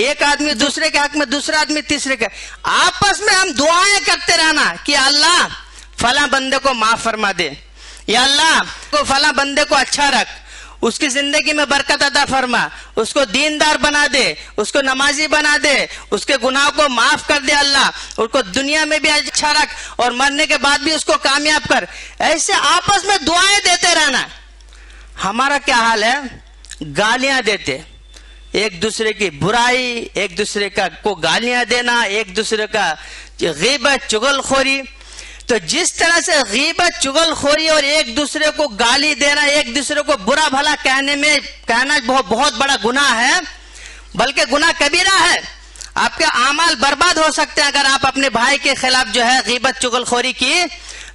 एक आदमी दूसरे के हक में, दूसरा आदमी तीसरे के। आपस में हम दुआएँ करते रहना कि अल्लाह, फला बंदे को माफ़ फरमा दे। या अल्लाह, को फला बंदे को अच्छा रख। उसकी ज़िंदगी में बरकत अदा फरमा। उसको दीनदार बना दे। उसको नमाजी बना दे। उसके गुनाह को माफ़ कर दे अल्लाह। उसको दुनिया में भी अच्छा रख और मरने के बाद भी उसको कामयाब कर। ऐसे आपस में दुआएँ देते रहना। हमारा क्या हाल है? गालियाँ देते। एक दूसरे की बुराई, एक दूसरे का को गालियाँ देना, एक दूसरे का गीबत, चुगलखोरी। तो जिस तरह से गीबत, चुगलखोरी और एक दूसरे को गाली देना, एक दूसरे को बुरा भला कहने में कहना बहुत बहुत बड़ा गुनाह है, बल्कि गुनाह कबीरा है। आपके अमाल बर्बाद हो सकते हैं अगर आप अपने भाई के खिलाफ जो है गीबत, चुगलखोरी की।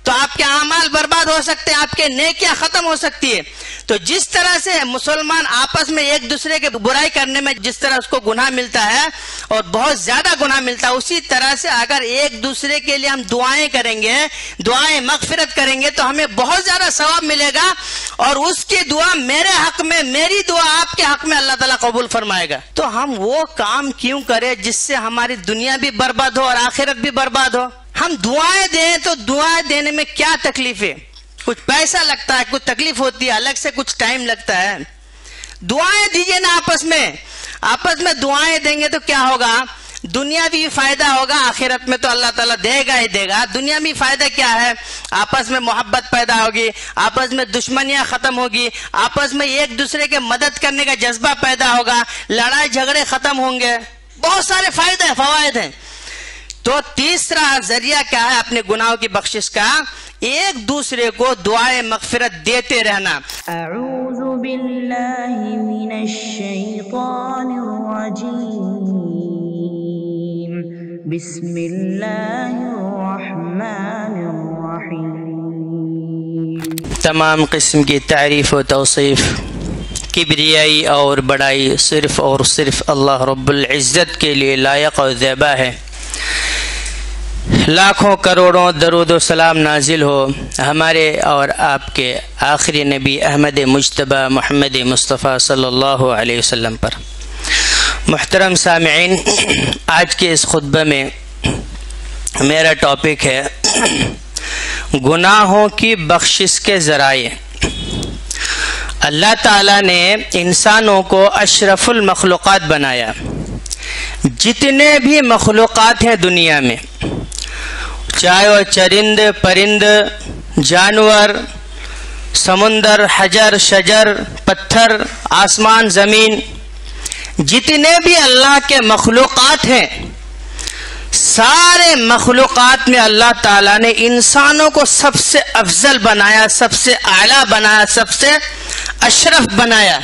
तो आपके अमाल बर्बाद हो सकते हैं, आपके नेकियाँ खत्म हो सकती है। तो जिस तरह से मुसलमान आपस में एक दूसरे के बुराई करने में जिस तरह उसको गुनाह मिलता है और बहुत ज़्यादा गुनाह मिलता है, उसी तरह से अगर एक दूसरे के लिए हम दुआएँ करेंगे, दुआएँ मगफिरत करेंगे तो हमें बहुत ज़्यादा सवाब मिलेगा और उसकी दुआ मेरे हक में, मेरी दुआ आपके हक में अल्लाह ताला कबूल फरमाएगा। तो हम वो काम क्यों करें जिससे हमारी दुनिया भी बर्बाद हो और आखिरत भी बर्बाद हो? हम दुआएँ दें तो दुआएँ देने में क्या तकलीफ़ है? कुछ पैसा लगता है, कुछ तकलीफ़ होती है, अलग से कुछ टाइम लगता है। दुआएँ दीजिए ना आपस में। आपस में दुआएँ देंगे तो क्या होगा? दुनिया भी फ़ायदा होगा, आखिरत में तो अल्लाह ताला देगा ही देगा। दुनिया में फ़ायदा क्या है? आपस में मोहब्बत पैदा होगी, आपस में दुश्मनियाँ खत्म होगी, आपस में एक दूसरे के मदद करने का जज्बा पैदा होगा, लड़ाई झगड़े खत्म होंगे। बहुत सारे फ़ायदे फवायद हैं। तो तीसरा ज़रिया क्या है अपने गुनाहों की बख्शिश का? एक दूसरे को दुआए मगफिरत देते रहना। तमाम किस्म की तारीफ़ व तोसीफ़ किबरियाई और बड़ाई सिर्फ़ और सिर्फ़ अल्लाह रब्बुल इज़्ज़त के लिए लायक और ज़ेबा है। लाखों करोड़ों दरुद सलाम नाजिल हो हमारे और आपके आखिरी नबी अहमद मुशतबा महमद मुस्तफ़ा सल्लल्लाहु अलैहि वसल्लम पर। मुहतरम सामीन आज के इस खुतबे में मेरा टॉपिक है गुनाहों की बख्शिश के ज़राए। अल्लाह ताला ने इंसानों को अशरफुल मखलूक़ात बनाया। जितने भी मखलूक़ात हैं दुनिया में चाहे वह चरिंद, परिंद, जानवर, समुंदर, हजर, शजर, पत्थर, आसमान, ज़मीन, जितने भी अल्लाह के मखलूक़ात हैं, सारे मखलूक़ात में अल्लाह ताला ने इंसानों को सबसे अफजल बनाया, सबसे आला बनाया, सबसे अशरफ बनाया।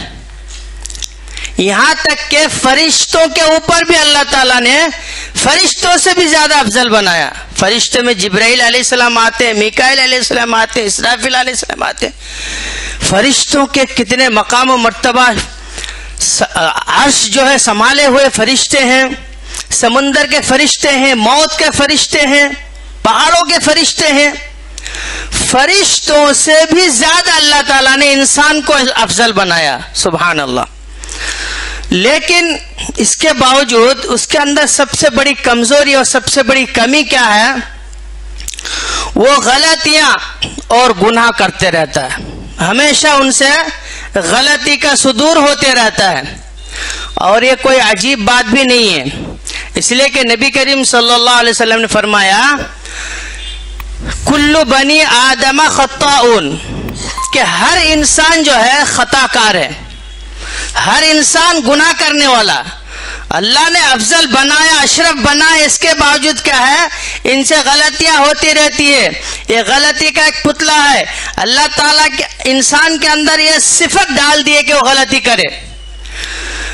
यहाँ तक के फरिश्तों के ऊपर भी अल्लाह ताला ने फरिश्तों से भी ज़्यादा अफजल बनाया। फरिश्ते में जिब्राइल सलाम आते हैं मिकाइल सलाम आते हैं इसराफिल सलाम आते। हैं फरिश्तों के कितने मकाम मरतबा अर्श जो है, संभाले हुए फरिश्ते हैं, समुंदर के फरिश्ते हैं, मौत के फरिश्ते हैं, पहाड़ों के फरिश्ते हैं। फरिश्तों से भी ज़्यादा अल्लाह ताला ने इंसान को अफजल बनाया सुबहान अल्लाह। लेकिन इसके बावजूद उसके अंदर सबसे बड़ी कमज़ोरी और सबसे बड़ी कमी क्या है? वो गलतियाँ और गुनाह करते रहता है। हमेशा उनसे गलती का सुदूर होते रहता है। और ये कोई अजीब बात भी नहीं है। इसलिए कि नबी करीम सल्लल्लाहु अलैहि वसल्लम ने फरमाया, कुल्लु बनी आदमा खत्ताउन कि हर इंसान जो है खताकार है। हर इंसान गुनाह करने वाला। अल्लाह ने अफजल बनाया, अशरफ बनाया, इसके बावजूद क्या है? इनसे गलतियाँ होती रहती है। ये गलती का एक पुतला है। अल्लाह ताला के, इंसान के अंदर ये सिफत डाल दिए कि वो गलती करे।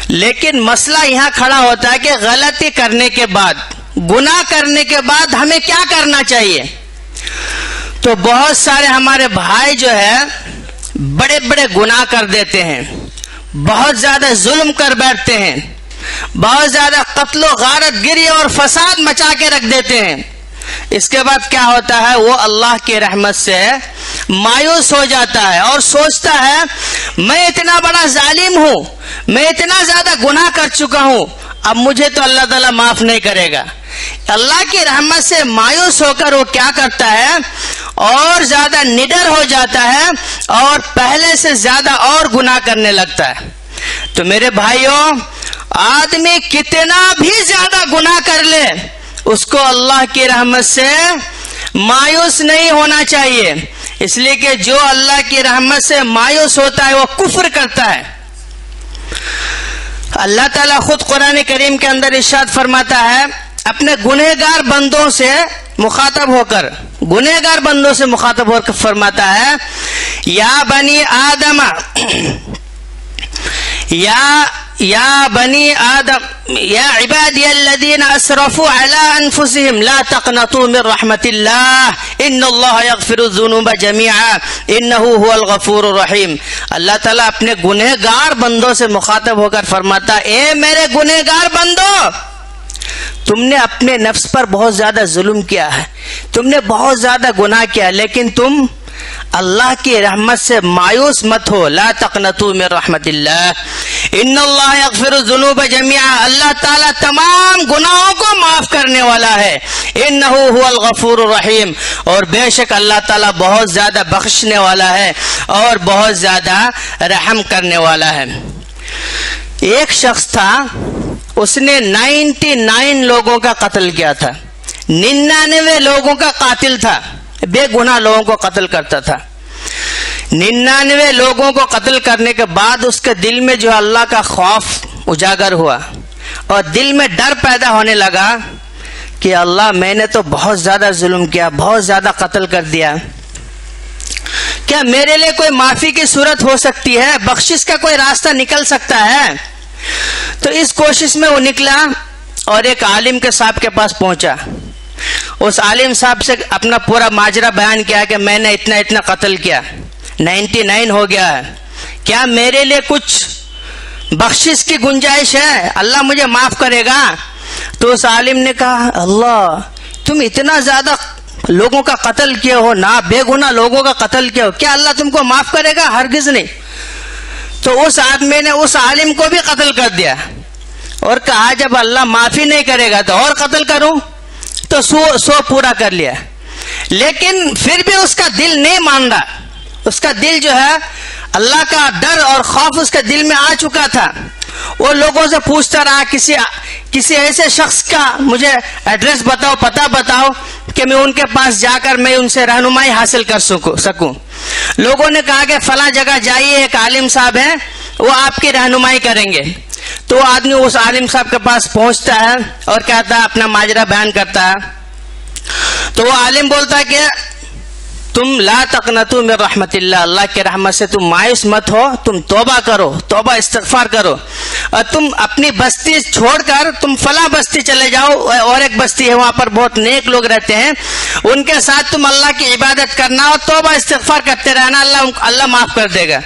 लेकिन मसला यहाँ खड़ा होता है कि गलती करने के बाद, गुनाह करने के बाद हमें क्या करना चाहिए? तो बहुत सारे हमारे भाई जो है बड़े बड़े गुनाह कर देते हैं। बहुत ज़्यादा जुल्म कर बैठते हैं। बहुत ज़्यादा कत्लो, गारत, गिरी और फसाद मचा के रख देते हैं। इसके बाद क्या होता है? वो अल्लाह की रहमत से मायूस हो जाता है और सोचता है, मैं इतना बड़ा जालिम हूँ, मैं इतना ज़्यादा गुनाह कर चुका हूँ, अब मुझे तो अल्लाह ताला माफ़ नहीं करेगा। अल्लाह की रहमत से मायूस होकर वो क्या करता है? और ज़्यादा निडर हो जाता है और पहले से ज़्यादा और गुनाह करने लगता है। तो मेरे भाइयों, आदमी कितना भी ज़्यादा गुनाह कर ले, उसको अल्लाह की रहमत से मायूस नहीं होना चाहिए। इसलिए कि जो अल्लाह की रहमत से मायूस होता है, वो कुफर करता है। अल्लाह ताला खुद कुरान करीम के अंदर इशाद फरमाता है अपने गुनहगार बंदों से मुखातब होकर, गुनहगार बंदों से मुखातब होकर फरमाता है, या बनी आदम, या या बनी आदम, या इबादियल्लदीन असरफु अला अनफुसिहिम ला तकनतु मिन रहमतिल्लाह, इन्नल्लाह यगफिरुज़ुनूब जमीआ, इन्नहु हुवल गफूरुर रहीम। अल्लाह ताला अपने गुनहगार बंदों से मुखातब होकर फरमाता, ए मेरे गुनहगार बंदो तुमने अपने नफ्स पर बहुत ज़्यादा जुल्म किया है। तुमने बहुत ज़्यादा गुनाह किया, लेकिन तुम अल्लाह की रहमत से मायूस मत हो। ला तकनतु में रहमतिल्लाह। इन्नल्लाह जमिया अल्लाह ताला तमाम गुनाहों को माफ़ करने वाला है। हुवल गफूर रहीम। और बेशक अल्लाह ताला बहुत ज़्यादा बख्शने वाला है और बहुत ज़्यादा रहम करने वाला है। एक शख्स था उसने 99 लोगों का कत्ल किया था। निन्यानवे लोगों का कातिल था। बेगुनाह लोगों को कत्ल करता था। निन्यानवे लोगों को कत्ल करने के बाद उसके दिल में जो अल्लाह का खौफ उजागर हुआ और दिल में डर पैदा होने लगा कि अल्लाह, मैंने तो बहुत ज़्यादा जुल्म किया, बहुत ज़्यादा कत्ल कर दिया। क्या मेरे लिए कोई माफ़ी की सूरत हो सकती है? बख्शिश का कोई रास्ता निकल सकता है? तो इस कोशिश में वो निकला और एक आलिम के साहब के पास पहुँचा। उस आलिम साहब से अपना पूरा माजरा बयान किया कि मैंने इतना इतना कत्ल किया। 99 हो गया है। क्या मेरे लिए कुछ बख्शिश की गुंजाइश है? अल्लाह मुझे माफ़ करेगा। तो उस आलिम ने कहा, अल्लाह, तुम इतना ज़्यादा लोगों का कत्ल किए हो, ना बेगुना लोगों का कत्ल किया हो। क्या अल्लाह तुमको माफ़ करेगा? हरगिज नहीं। तो उस आदमी ने उस आलिम को भी कत्ल कर दिया। और कहा, जब अल्लाह माफ़ी नहीं करेगा तो और कत्ल करूँ? तो सो सो पूरा कर लिया। लेकिन फिर भी उसका दिल नहीं मान रहा। उसका दिल जो है, अल्लाह का डर और खौफ उसके दिल में आ चुका था। वो लोगों से पूछता रहा, किसी किसी ऐसे शख्स का मुझे एड्रेस बताओ, पता बताओ कि मैं उनके पास जाकर मैं उनसे रहनुमाई हासिल कर सकूँ लोगों ने कहा कि, फला जगह जाइए, एक आलिम साहब है, वो आपकी रहनुमाई करेंगे। तो आदमी उस आलिम साहब के पास पहुँचता है और कहता है, अपना माजरा बयान करता है। तो वो आलिम बोलता है कि, तुम ला तकनतु में रहमत अल्लाह के रहमत से तुम मायूस मत हो, तुम तोबा करो, तोबा इस्तफार करो। और तुम अपनी बस्ती छोड़कर तुम फला बस्ती चले जाओ, और एक बस्ती है, वहाँ पर बहुत नेक लोग रहते हैं। उनके साथ तुम अल्लाह की इबादत करना और तोबा इस्तफार करते रहना, अल्लाह अल्लाह माफ़ कर देगा।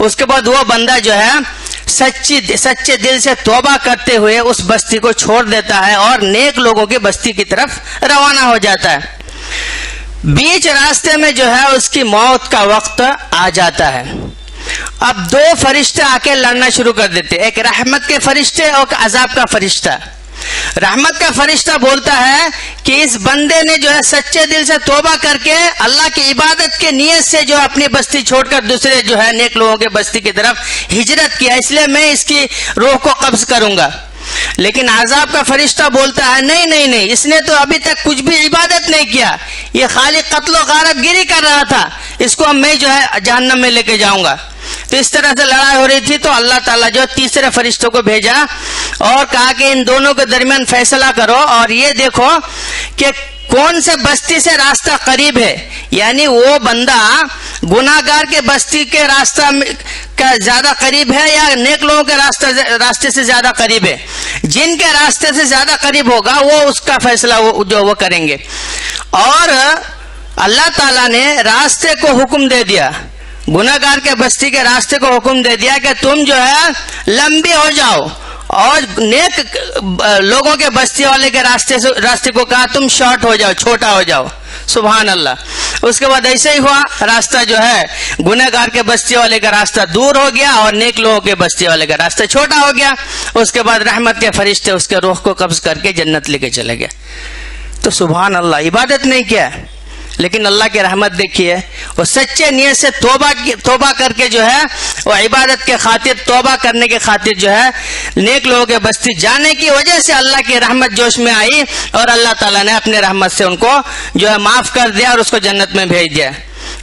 उसके बाद वो बंदा जो है सच्ची सच्चे दिल से तोबा करते हुए उस बस्ती को छोड़ देता है और नेक लोगों की बस्ती की तरफ़ रवाना हो जाता है। बीच रास्ते में जो है उसकी मौत का वक्त आ जाता है। अब दो फरिश्ते आके लड़ना शुरू कर देते एक रहमत के फरिश्ते और अजाब का फरिश्ता। रहमत का फरिश्ता बोलता है कि इस बंदे ने जो है सच्चे दिल से तोबा करके अल्लाह की इबादत के नियत से जो अपनी बस्ती छोड़कर दूसरे जो है नेक लोगों के बस्ती की तरफ़ हिजरत किया। इसलिए मैं इसकी रूह को कब्ज करूँगा। लेकिन आजाब का फरिश्ता बोलता है, नहीं नहीं नहीं, इसने तो अभी तक कुछ भी इबादत नहीं किया। ये खाली कत्लो गारत गिरी कर रहा था। इसको मैं जो है जहन्नम में लेके जाऊँगा। तो इस तरह से लड़ाई हो रही थी तो अल्लाह ताला जो तीसरे फरिश्तों को भेजा और कहा कि इन दोनों के दरमियान फैसला करो और ये देखो कि कौन से बस्ती से रास्ता करीब है। यानी वो बंदा गुनागार के बस्ती के रास्ता का ज़्यादा करीब है या नेक लोगों के रास्ते रास्ते से ज़्यादा करीब है? जिनके रास्ते से ज़्यादा करीब होगा, वो उसका फैसला वो जो वो करेंगे। और अल्लाह ताला ने रास्ते को हुक्म दे दिया। गुनागार के बस्ती के रास्ते को हुक्म दे दिया कि तुम जो है लंबे हो जाओ। और नेक लोगों के बस्ती वाले के रास्ते से रास्ते को कहा, तुम शॉर्ट हो जाओ, छोटा हो जाओ। सुबहान अल्लाह उसके बाद ऐसे ही हुआ, रास्ता जो है गुनागार के बस्ती वाले का रास्ता दूर हो गया और नेक लोगों के बस्ती वाले का रास्ता छोटा हो गया। उसके बाद रहमत के फरिश्ते उसके रूह को कब्ज करके जन्नत लेके चले गए। तो सुबह अल्लाह इबादत नहीं किया। लेकिन अल्लाह की रहमत देखिए वो सच्चे नियत से तोबा तोबा करके जो है वो इबादत के खातिर तोबा करने के खातिर जो है नेक लोगों के बस्ती जाने की वजह से अल्लाह की रहमत जोश में आई और अल्लाह ताला ने अपने रहमत से उनको जो है माफ़ कर दिया और उसको जन्नत में भेज दिया।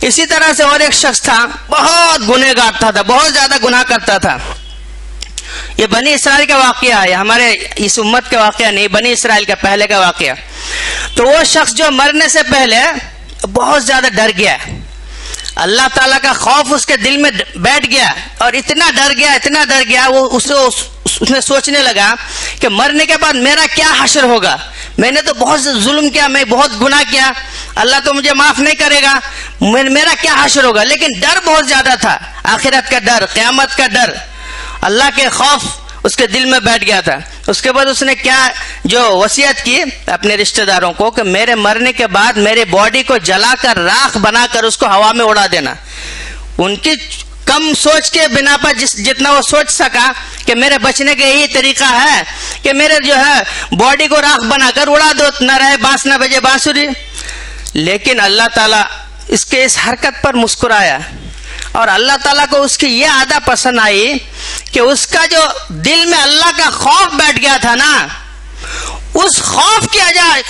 इसी तरह से और एक शख्स था बहुत गुनेगार था, था बहुत ज़्यादा गुनाह करता था। ये बनी इसराइल का वाक्य है हमारे इस उम्मत का वाक्य नहीं बनी इसराइल का पहले का वाक्य। तो वो शख्स जो मरने से पहले बहुत ज़्यादा डर गया अल्लाह ताला का खौफ उसके दिल में बैठ गया और इतना डर गया, इतना डर गया, वो उसे उसने सोचने लगा कि मरने के बाद मेरा क्या हशर होगा? मैंने तो बहुत जुल्म किया, मैं बहुत गुनाह किया। अल्लाह तो मुझे माफ़ नहीं करेगा। मेरा क्या हशर होगा? लेकिन डर बहुत ज़्यादा था। आखिरत का डर, क्यामत का डर। अल्लाह के खौफ उसके दिल में बैठ गया था। उसके बाद उसने क्या, जो वसीयत की अपने रिश्तेदारों को कि मेरे मरने के बाद मेरे बॉडी को जलाकर, राख बनाकर उसको हवा में उड़ा देना। उनकी कम सोच के बिना पर जिस, जितना वो सोच सका कि मेरे बचने का यही तरीका है कि मेरे जो है बॉडी को राख बनाकर उड़ा दो, न रहे बाँस, न बजे बांसुरी। लेकिन अल्लाह ताला इसके इस हरकत पर मुस्कुराया। और अल्लाह ताला को उसकी ये आदा पसंद आई कि उसका जो दिल में अल्लाह का खौफ बैठ गया था ना उस खौफ की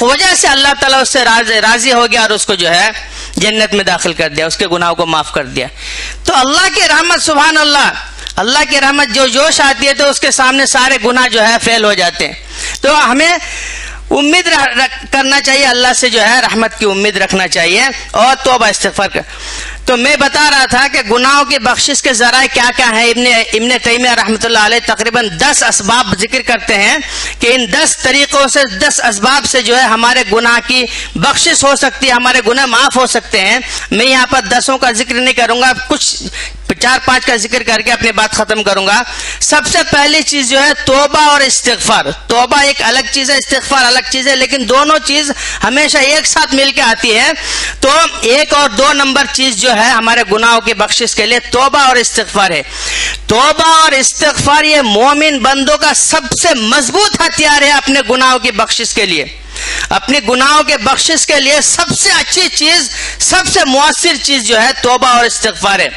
वजह से अल्लाह ताला उससे राज, हो गया और उसको जो है जन्नत में दाखिल कर दिया उसके गुनाहों को माफ़ कर दिया। तो अल्लाह की रहमत सुबहान अल्लाह अल्लाह की रहमत जो जोश आती है तो उसके सामने सारे गुनाह जो है फेल हो जाते हैं। तो हमें उम्मीद करना चाहिए अल्लाह से जो है रहमत की उम्मीद रखना चाहिए और तोबा इस्तफर कर तो मैं बता रहा था कि गुनाहों की बख्शिश के जरा क्या क्या है? इब्ने इब्ने तैमिया रहमत तकरीबन दस असबाब ज़िक्र करते हैं कि इन दस तरीकों से, दस असबाब से जो है हमारे गुनाह की बख्शिश हो सकती है, हमारे गुनाह माफ़ हो सकते हैं। मैं यहाँ पर दसों का ज़िक्र नहीं करूँगा, कुछ चार पाँच का ज़िक्र करके अपनी बात खत्म करूँगा। सबसे पहली चीज़ जो है तोबा और इस्तेगफार। तोबा एक अलग चीज़ है, इस्तेगफार अलग चीज़ है, लेकिन दोनों चीज़ हमेशा एक साथ मिलकर आती है। तो एक और दो नंबर चीज़ जो है हमारे गुनाहों की बख्शिश के लिए तोबा और इस्तेगफार है। तोबा और इस्तेगफार ये मोमिन बंदों का सबसे मज़बूत हथियार है अपने गुनाहों की बख्शिश के लिए। अपने गुनाहों के बख्शिश के लिए सबसे अच्छी चीज़, सबसे मुआसर चीज़ जो है तोबा और इस्तफार है।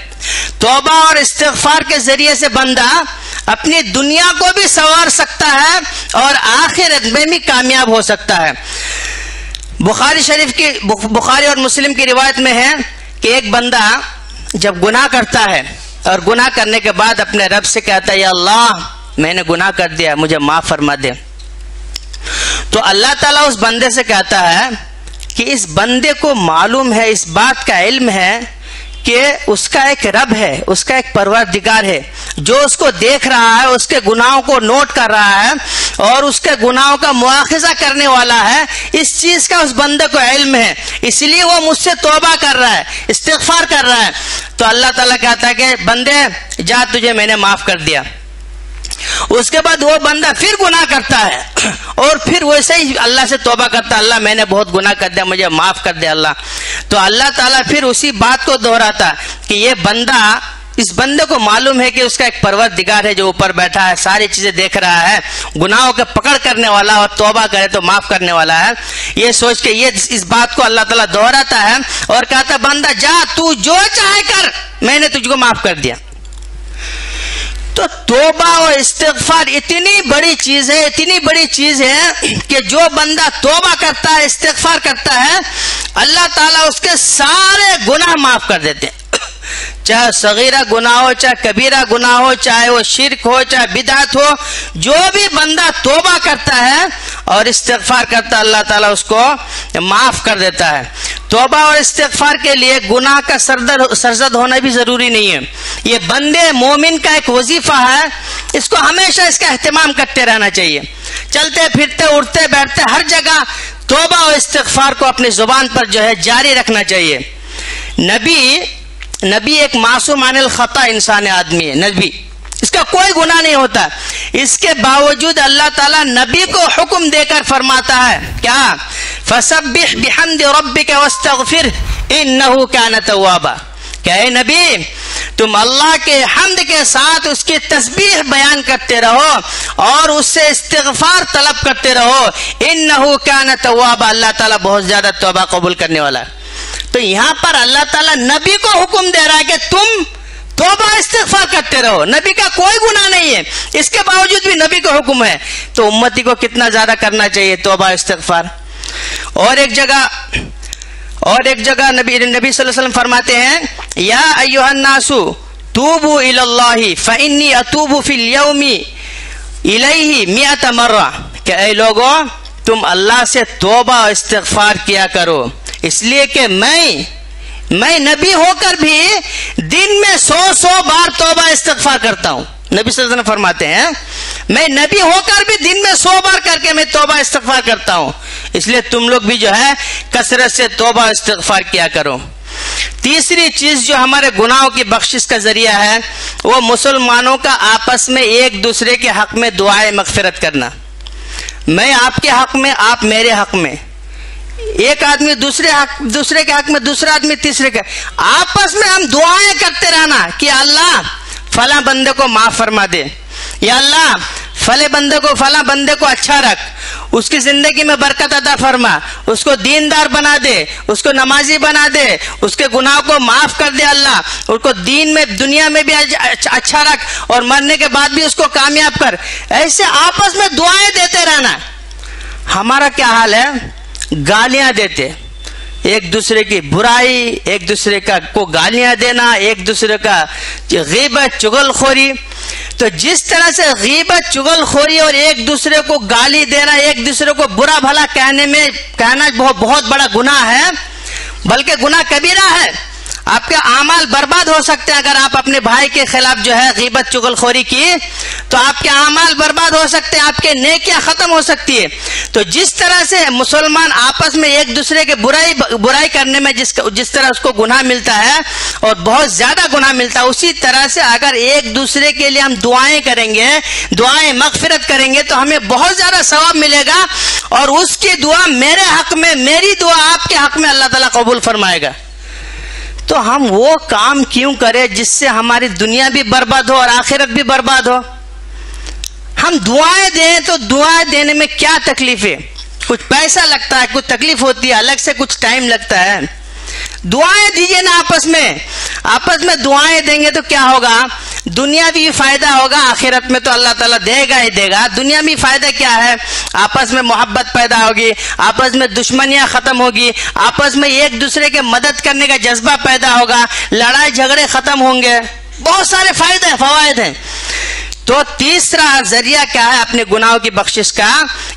तोबा और इस्तफार के ज़रिए से बंदा अपनी दुनिया को भी संवार सकता है और आखिरत में भी कामयाब हो सकता है। बुखारी शरीफ की बुखारी और मुस्लिम की रिवायत में है कि एक बंदा जब गुनाह करता है और गुनाह करने के बाद अपने रब से कहता है अल्लाह, मैंने गुनाह कर दिया, मुझे माफ़ फरमा दे। तो अल्लाह ताला उस बंदे से कहता है कि इस बंदे को मालूम है, इस बात का इल्म है कि उसका एक रब है, उसका एक परवरदिगार है, जो उसको देख रहा है, उसके गुनाहों को नोट कर रहा है और उसके गुनाहों का मुआखजा करने वाला है, इस चीज़ का उस बंदे को इल्म है। इसलिए वो मुझसे तोबा कर रहा है इस्तेफार कर रहा है। तो अल्लाह ताला कहता है कि, बंदे, जा तुझे मैंने माफ़ कर दिया। उसके बाद वो बंदा फिर गुनाह करता है। और फिर वैसे ही अल्लाह से तोबा करता अल्लाह मैंने बहुत गुनाह कर दिया, मुझे माफ़ कर दिया अल्लाह। तो अल्लाह ताला फिर उसी बात को दोहराता कि ये बंदा, इस बंदे को मालूम है कि उसका एक पर्वत दिगार है जो ऊपर बैठा है, सारी चीज़ें देख रहा है, गुनाहों के पकड़ करने वाला और तोबा करे तो माफ़ करने वाला है। ये सोच के ये इस बात को अल्लाह ताला दोहराता है और कहता बंदा जा, तू जो चाहे कर, मैंने तुझको माफ़ कर दिया। तो तोबा और इस्तफार इतनी बड़ी चीज़ है, इतनी बड़ी चीज़ है कि जो बंदा तोबा करता है इस्तफार करता है, अल्लाह ताला उसके सारे गुनाह माफ़ कर देते हैं। चाहे सगीरा गुना हो, चाहे कबीरा गुना हो, चाहे वो शिरक हो, चाहे बिदात हो, जो भी बंदा तोबा करता है और इस्तफार करता है, अल्लाह ताला उसको माफ़ कर देता है। तोबा और इस्तफार के लिए गुनाह का सरदर, सरजद होना भी ज़रूरी नहीं है। ये बंदे मोमिन का एक वजीफा है, इसको हमेशा इसका अहतमाम करते रहना चाहिए। चलते, फिरते, उठते, बैठते, हर जगह तोबा और इस्तफार को अपनी ज़ुबान पर जो है जारी रखना चाहिए। नबी नबी एक मासूम अनिल खता इंसान आदमी है, नबी। इसका कोई गुना नहीं होता। इसके बावजूद अल्लाह ताला नबी को हुक्म देकर फरमाता है, क्या? फसबिह बिहमद रब्बिक वस्तगफिर इन नहू क्या न तवाबा क्या है नबी? तुम अल्लाह के हमद के साथ उसकी तस्बीह बयान करते रहो और उससे इस्तफार तलब करते रहो। इन नहू क्या न तवाबा अल्लाह ताला बहुत ज़्यादा तोबा कबूल करने वाला है। तो यहाँ पर अल्लाह ताला नबी को हुक्म दे रहा है कि तुम तोबा इस्तफार करते रहो। नबी का कोई गुना नहीं है। इसके बावजूद भी नबी का हुक्म है तो उम्मती को कितना ज़्यादा करना चाहिए तोबा इस्तफार और एक जगह, और एक जगह नबी नबी वसल्लम फरमाते हैं, या अयुहन्नासु तूबू इलल्लाहि, फइन्नी अतूबु फिल यौमी इलैहि मियत मर्रा। ऐ लोगों, तुम अल्लाह से तोबा इस्तगफार किया करो। इसलिए कि मैं मैं नबी होकर भी दिन में सौ सौ बार तोबा इस्तगफार करता हूँ। नबी वसल्लम फरमाते हैं, मैं नबी होकर भी दिन में सौ बार करके मैं तोबा इस्तगफार करता हूँ। इसलिए तुम लोग भी जो है, कसरत से तोबा इस्तगफार किया करो। तीसरी चीज़ जो हमारे गुनाहों की बख्शिश का ज़रिया है, वो मुसलमानों का आपस में एक दूसरे के हक में दुआएँ मगफिरत करना। मैं आपके हक में, आप मेरे हक में। एक आदमी दूसरे हक दूसरे के हक में, दूसरा आदमी तीसरे के। आपस में हम दुआएँ करते रहना कि अल्लाह फला बंदे को माफ़ फरमा दे। या अल्लाह, फले बंदे को, फला बंदे को अच्छा रख। उसकी ज़िंदगी में बरकत अदा फरमा। उसको दीनदार बना दे, उसको नमाजी बना दे, उसके गुनाह को माफ़ कर दे अल्लाह। उसको दीन में, दुनिया में भी अच्छा रख और मरने के बाद भी उसको कामयाब कर। ऐसे आपस में दुआएँ देते रहना। हमारा क्या हाल है? गालियाँ देते। एक दूसरे की बुराई, एक दूसरे का को गालियाँ देना, एक दूसरे का गीबत चुगलखोरी। तो जिस तरह से गीबत चुगलखोरी और एक दूसरे को गाली देना, एक दूसरे को बुरा भला कहने में कहना बहुत बहुत बड़ा गुनाह है, बल्कि गुनाह कबीरा है। आपके अमाल बर्बाद हो सकते हैं अगर आप अपने भाई के खिलाफ जो है गीबत चुगलखोरी की तो आपके अमाल बर्बाद हो सकते हैं, आपके नेकियाँ खत्म हो सकती है। तो जिस तरह से मुसलमान आपस में एक दूसरे के बुराई बुराई करने में जिस जिस तरह उसको गुनाह मिलता है और बहुत ज़्यादा गुनाह मिलता है, उसी तरह से अगर एक दूसरे के लिए हम दुआएँ करेंगे, दुआएँ मगफिरत करेंगे तो हमें बहुत ज़्यादा सवाब मिलेगा और उसकी दुआ मेरे हक में, मेरी दुआ आपके हक में अल्लाह तला कबूल फरमाएगा। तो हम वो काम क्यों करें जिससे हमारी दुनिया भी बर्बाद हो और आखिरत भी बर्बाद हो? हम दुआएँ दें तो दुआएँ देने में क्या तकलीफ़? है कुछ पैसा लगता है, कुछ तकलीफ़ होती है, अलग से कुछ टाइम लगता है। दुआएँ दीजिए ना आपस में। आपस में दुआएँ देंगे तो क्या होगा? दुनिया भी फ़ायदा होगा, आखिरत में तो अल्लाह ताला देगा ही देगा। दुनिया में फ़ायदा क्या है? आपस में मोहब्बत पैदा होगी, आपस में दुश्मनियाँ खत्म होगी, आपस में एक दूसरे के मदद करने का जज्बा पैदा होगा, लड़ाई झगड़े खत्म होंगे। बहुत सारे फ़ायदे, फवायद हैं। तो तीसरा ज़रिया क्या है अपने गुनाहों की बख्शिश का?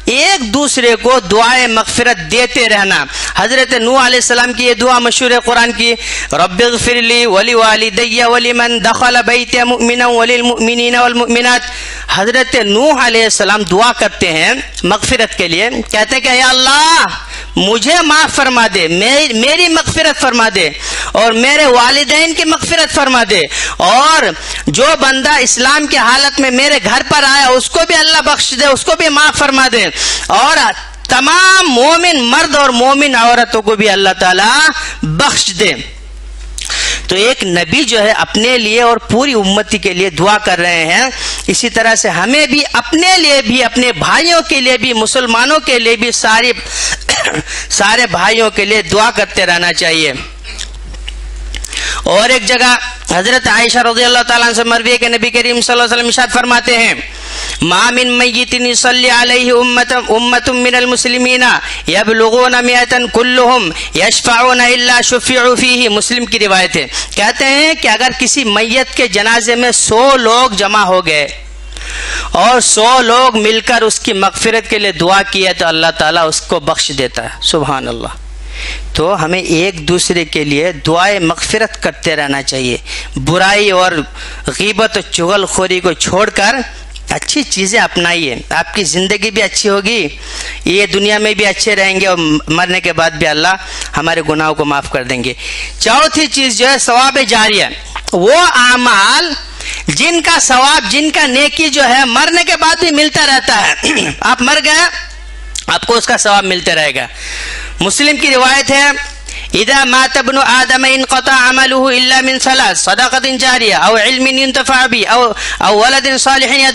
एक दूसरे को दुआए मगफिरत देते रहना। हज़रत नू सलाम की ये दुआ मशहूर है कुरान की रब्बिग फिरली वली वाली दैया वली मन दखल बैत मुमिन वलिल मुमिनीन वल मुमिनात। हज़रत नू सलाम दुआ करते हैं मगफिरत के लिए। कहते हैं कि अल्लाह मुझे माफ़ फरमा दे। मेरी मगफिरत फरमा दे और मेरे वालिदैन की मगफिरत फरमा दे। और जो बंदा इस्लाम की हालत में मेरे घर पर आया, उसको भी अल्लाह बख्श दे, उसको भी माफ़ फरमा दे। और तमाम मोमिन मर्द और मोमिन औरतों को भी अल्लाह ताला बख्श दे। तो एक नबी जो है अपने लिए और पूरी उम्मती के लिए दुआ कर रहे हैं। इसी तरह से हमें भी अपने लिए भी, अपने भाइयों के लिए भी, मुसलमानों के लिए भी सारे सारे भाइयों के लिए दुआ करते रहना चाहिए। और एक जगह हज़रत आयशा रज़ी अल्लाह से मरवी के नबी करीम अलैहि फरमाते हैं मामिन इल्ला शुफिउ मुस्लिम की रिवायत है। कहते हैं कि अगर किसी मैयत के जनाजे में सौ लोग जमा हो गए और सौ लोग मिलकर उसकी मगफिरत के लिए दुआ किया तो अल्लाह ताला उसको बख्श देता है। सुबहान अल्लाह तो हमें एक दूसरे के लिए दुआए मगफिरत करते रहना चाहिए। बुराई और गीबत और चुगलखोरी को छोड़कर अच्छी चीज़ें अपनाइए। आपकी ज़िंदगी भी अच्छी होगी, ये दुनिया में भी अच्छे रहेंगे और मरने के बाद भी अल्लाह हमारे गुनाहों को माफ़ कर देंगे। चौथी चीज़ जो है, सवाब जारिया। वो आमाल जिनका सवाब, जिनका नेकी जो है, मरने के बाद भी मिलता रहता है। आप मर गए, आपको उसका सवाब मिलते रहेगा। मुस्लिम की रिवायत है, इदा मातबनु आदम इन कता इल्ला मिन सलास, सदाकतिन जारिया, औ इल्मिन युंतफा बी, औ औ वलदिन सालिहिन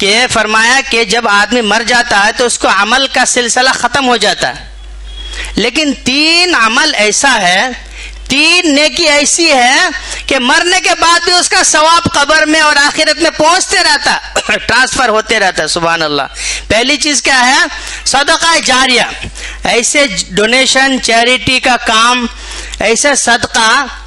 के फरमाया कि जब आदमी मर जाता है तो उसको अमल का सिलसिला खत्म हो जाता है। लेकिन तीन अमल ऐसा है तीन नेकी ऐसी है कि मरने के बाद भी उसका सवाब कबर में और आखिरत में पहुँचते रहता, ट्रांसफ़र होते रहता सुबह अल्लाह पहली चीज़ क्या है? सदका जारिया। ऐसे डोनेशन, चैरिटी का काम, ऐसे सदका,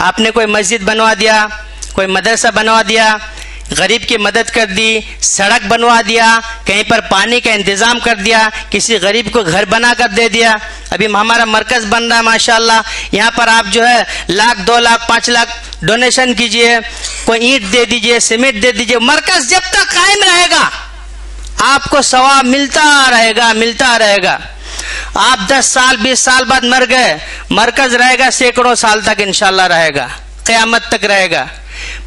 आपने कोई मस्जिद बनवा दिया, कोई मदरसा बनवा दिया गरीब की मदद कर दी, सड़क बनवा दिया, कहीं पर पानी का इंतज़ाम कर दिया, किसी गरीब को घर बना कर दे दिया। अभी हमारा मरकज बन रहा है, माशाल्लाह। यहाँ पर आप जो है, लाख, दो लाख, पाँच लाख डोनेशन कीजिए, कोई ईंट दे दीजिए सीमेंट दे दीजिए, मरकज जब तक कायम रहेगा, आपको सवाब मिलता रहेगा मिलता रहेगा। आप 10 साल 20 साल बाद मर गए, मरकज रहेगा, सैकड़ों साल तक इंशाल्लाह रहेगा, कयामत तक रहेगा।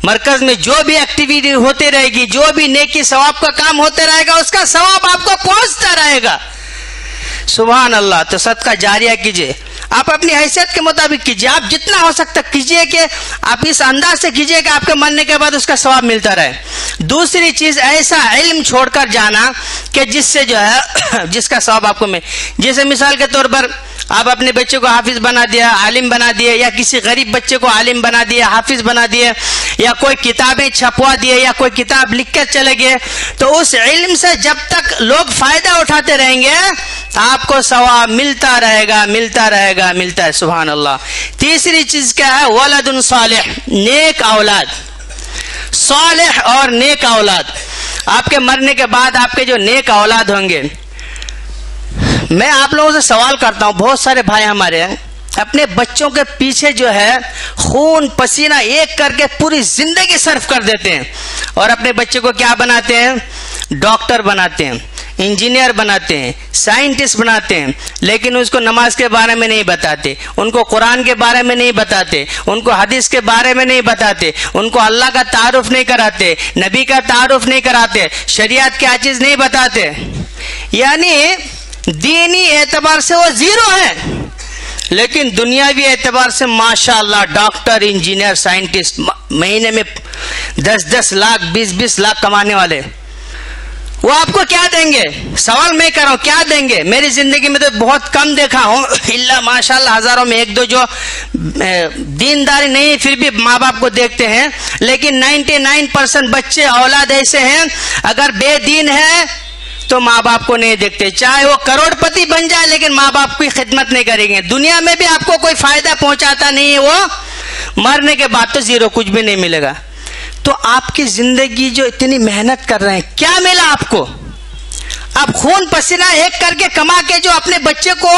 मरकज में जो भी एक्टिविटी होती रहेगी, जो भी नेकी सवाब का काम होते रहेगा, उसका सवाब आपको पहुँचता रहेगा। सुबह अल्लाह तो सदका जारिया कीजिए। आप अपनी हैसियत के मुताबिक कीजिए। आप जितना हो सकता कीजिए कि आप इस अंदाज से कीजिए कि आपके मरने के बाद उसका सवाब मिलता रहे। दूसरी चीज़, ऐसा इल्म छोड़कर जाना कि जिससे जो है, जिसका सवाब आपको मिले। जैसे मिसाल के तौर पर आप अपने बच्चे को हाफिज बना दिया, आलिम बना दिए, या किसी गरीब बच्चे को आलिम बना दिया हाफिज बना दिए, या कोई किताबें छपवा दिए, या कोई किताब लिख कर चले गए तो उस इल्म से जब तक लोग फ़ायदा उठाते रहेंगे, आपको सवाब मिलता रहेगा मिलता रहेगा, मिलता है सुबहान अल्लाह तीसरी चीज़ क्या है? वलदुन सालेह, नेक औलाद। सालेह और नेक औलाद। आपके मरने के बाद आपके जो नेक औलाद होंगे मैं आप लोगों से सवाल करता हूँ, बहुत सारे भाई हमारे हैं। अपने बच्चों के पीछे जो है, खून, पसीना एक करके पूरी ज़िंदगी सर्फ कर देते हैं। और अपने बच्चे को क्या बनाते हैं? डॉक्टर बनाते हैं, इंजीनियर बनाते हैं, साइंटिस्ट बनाते हैं। लेकिन उसको नमाज़ के बारे में नहीं बताते, उनको कुरान के बारे में नहीं बताते, उनको हदीस के बारे में नहीं बताते, उनको अल्लाह का तारुफ नहीं कराते, नबी का तारुफ नहीं कराते, शरियत क्या चीज़ नहीं बताते। यानी दीनी एतबार से वो ज़ीरो है। लेकिन दुनियावी एतबार से माशाल्लाह डॉक्टर, इंजीनियर, साइंटिस्ट महीने में दस दस लाख, बीस बीस लाख कमाने वाले। वो आपको क्या देंगे? सवाल मैं कर रहा हूँ, क्या देंगे? मेरी ज़िंदगी में तो बहुत कम देखा हूँ। इल्ला माशाल्लाह, हज़ारों में एक दो जो दीनदारी नहीं, फिर भी माँ बाप को देखते हैं। लेकिन 99 परसेंट बच्चे, औलाद ऐसे हैं, अगर बेदीन है तो माँ बाप को नहीं देखते। चाहे वो करोड़पति बन जाए, लेकिन माँ बाप की खिदमत नहीं करेंगे। दुनिया में भी आपको कोई फ़ायदा पहुंचाता नहीं है वो। मरने के बाद तो ज़ीरो कुछ भी नहीं मिलेगा। तो आपकी ज़िंदगी जो इतनी मेहनत कर रहे हैं, क्या मिला आपको? आप खून पसीना एक करके कमा के जो अपने बच्चे को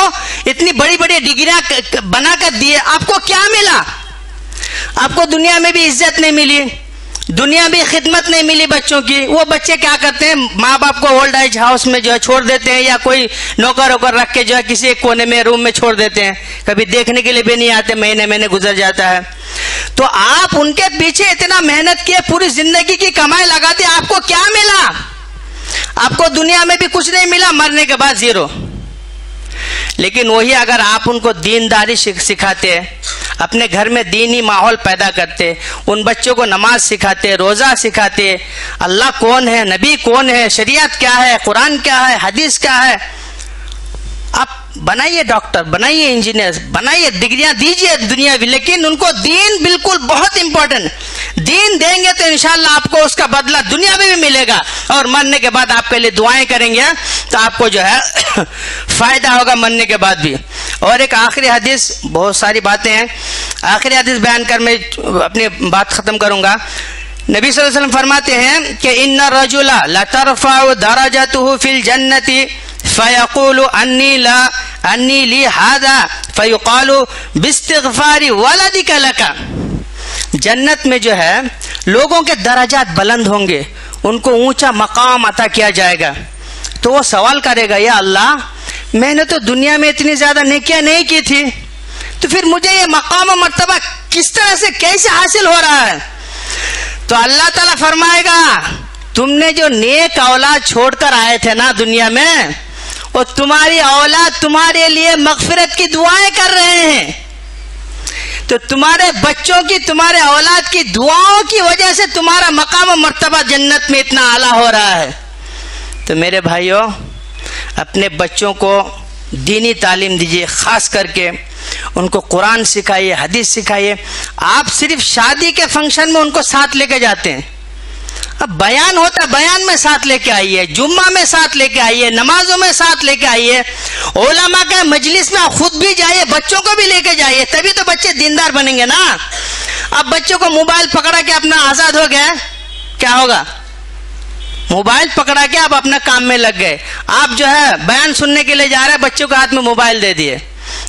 इतनी बड़ी बड़ी डिग्रियाँ बना कर दिए, आपको क्या मिला? आपको दुनिया में भी इज़्ज़त नहीं मिली। दुनिया में खिदमत नहीं मिली बच्चों की। वो बच्चे क्या करते हैं? माँ बाप को ओल्ड एज हाउस में जो है छोड़ देते हैं या कोई नौकर वोकर रख के जो है किसी एक कोने में रूम में छोड़ देते हैं। कभी देखने के लिए भी नहीं आते महीने महीने गुजर जाता है। तो आप उनके पीछे इतना मेहनत किए, पूरी ज़िंदगी की कमाई लगाते, आपको क्या मिला? आपको दुनिया में भी कुछ नहीं मिला, मरने के बाद ज़ीरो लेकिन वही अगर आप उनको दीनदारी सिखाते, अपने घर में दीनी माहौल पैदा करते, उन बच्चों को नमाज़ सिखाते, रोजा सिखाते, अल्लाह कौन है, नबी कौन है, शरीयत क्या है, कुरान क्या है, हदीस क्या है बनाइए डॉक्टर, बनाइए इंजीनियर बनाइए डिग्रियाँ दीजिए दुनिया भी लेकिन उनको दीन बिल्कुल बहुत इंपॉर्टेंट दीन देंगे तो इनशाला आपको उसका बदला दुनिया में भी मिलेगा। और मरने के बाद आपके लिए दुआएँ करेंगे तो आपको जो है फ़ायदा होगा मरने के बाद भी। और एक आखिरी हदीस, बहुत सारी बातें हैं। आखिरी हदीस बयान कर मैं अपनी बात खत्म करूँगा। नबी वसल्लम फरमाते हैं कि इन रजुला लतरफा दराजतुहु फिल जन्नति। फ़यकुल अन्नी ला अन्नी ली हादा फ़युकालु बिस्तिगफारी वलदिक लका जन्नत में जो है लोगों के दराजात बुलंद होंगे उनको ऊँचा मकाम अता किया जाएगा तो वो सवाल करेगा या अल्लाह मैंने तो दुनिया में इतनी ज़्यादा नेकियाँ नहीं की थी तो फिर मुझे ये मकाम और मर्तबा किस तरह से कैसे हासिल हो रहा है तो अल्लाह ताला फरमाएगा तुमने जो नेक औलाद छोड़कर आए थे ना दुनिया में और तुम्हारी औलाद तुम्हारे लिए मगफिरत की दुआएँ कर रहे हैं। तो तुम्हारे बच्चों की, तुम्हारे औलाद की दुआओं की वजह से तुम्हारा मकाम और मर्तबा जन्नत में इतना आला हो रहा है। तो मेरे भाइयों, अपने बच्चों को दीनी तालीम दीजिए, खास करके उनको कुरान सिखाइए, हदीस सिखाइए। आप सिर्फ़ शादी के फ़ंक्शन में उनको साथ लेके जाते हैं। अब बयान होता बयान में साथ लेके आइए, जुम्मा में साथ लेके आइए, नमाजों में साथ लेके आइए। ओलामा के मजलिस में खुद भी जाइए, बच्चों को भी लेके जाइए, तभी तो बच्चे दीनदार बनेंगे ना। अब बच्चों को मोबाइल पकड़ा के अपना आज़ाद हो गया। क्या होगा? मोबाइल पकड़ा के आप अपने काम में लग गए। आप जो है, बयान सुनने के लिए जा रहे हैं, बच्चों के हाथ में मोबाइल दे दिए।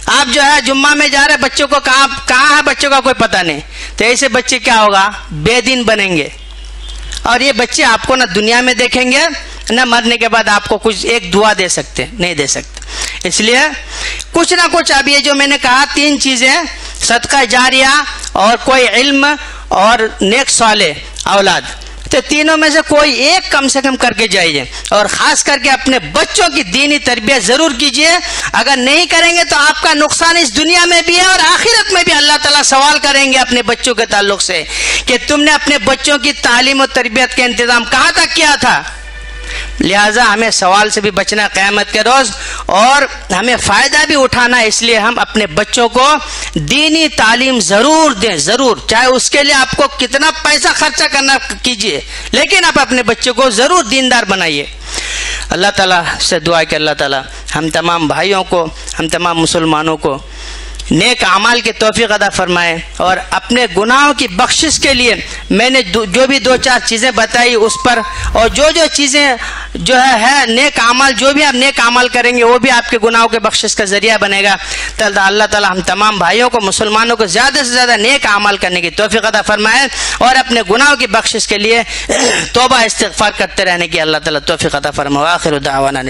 आप जो है, जुम्मा में जा रहे हैं, बच्चों को कहा, कहाँ है, बच्चों का कोई पता नहीं। तो ऐसे बच्चे क्या होगा? बेदीन बनेंगे। और ये बच्चे आपको ना दुनिया में देखेंगे, ना मरने के बाद आपको कुछ एक दुआ दे सकते, नहीं दे सकते। इसलिए कुछ ना कुछ अब ये जो मैंने कहा, तीन चीज़ें, सदका जारिया और कोई इल्म और नेक साले, औलाद। तो तीनों में से कोई एक कम से कम करके जाइए। और खास करके अपने बच्चों की दीनी तरबियत ज़रूर कीजिए। अगर नहीं करेंगे तो आपका नुकसान इस दुनिया में भी है और आखिरत में भी अल्लाह ताला सवाल करेंगे अपने बच्चों के ताल्लुक से कि तुमने अपने बच्चों की तालीम और तरबियत का इंतज़ाम कहाँ तक किया था? लिहाजा हमें सवाल से भी बचना क़यामत के रोज। और हमें फ़ायदा भी उठाना इसलिए हम अपने बच्चों को दीनी तालीम ज़रूर दें, ज़रूर। चाहे उसके लिए आपको कितना पैसा खर्चा करना कीजिए, लेकिन आप अपने बच्चे को ज़रूर दीनदार बनाइए। अल्लाह ताला से दुआ के अल्लाह ताला हम तमाम भाइयों को, हम तमाम मुसलमानों को नेक अमाल की तोफ़ी अदा फरमाए और अपने गुनाहों की बख्शिश के लिए मैंने जो भी दो चार चीज़ें बताई उस पर और जो जो चीज़ें जो है, है नेक अमाल जो भी आप नेक अमाल करेंगे वो भी आपके गुनाहों के बख्शिश का ज़रिया बनेगा। तो अल्लाह ताला हम तमाम भाइयों को मुसलमानों को ज़्यादा से ज़्यादा नेक अमाल करने की तोफ़ी अदा फरमाए और अपने गुनाहों की बख्शिश के लिए तोबा इस्तफ़ार करते रहने की अल्लाह ताला तोफ़ी अदा फरमाए। आखिर दावाना